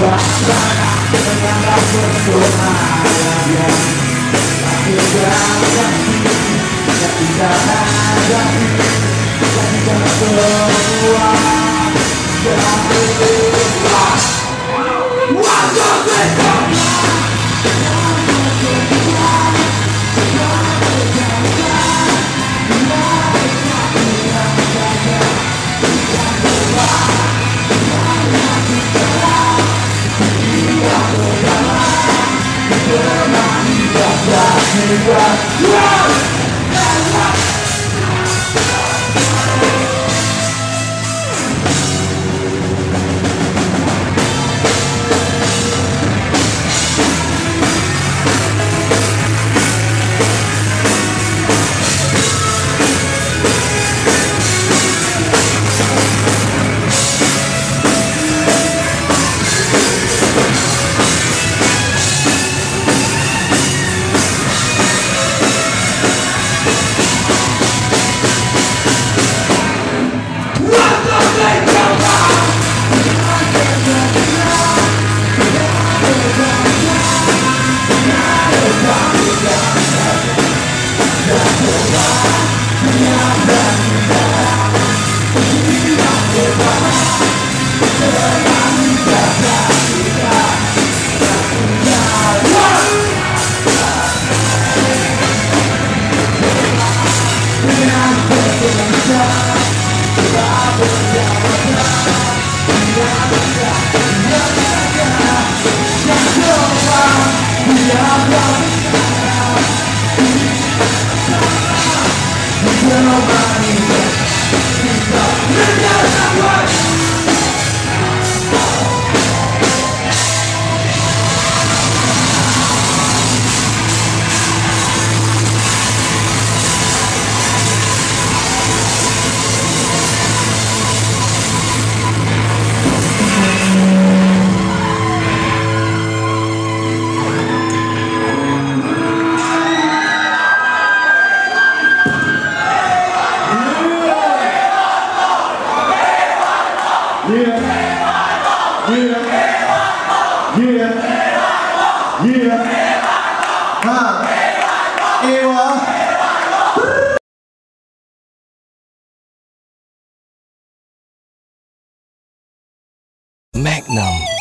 Let's go. you are. Run! die, I will never die. Magnum.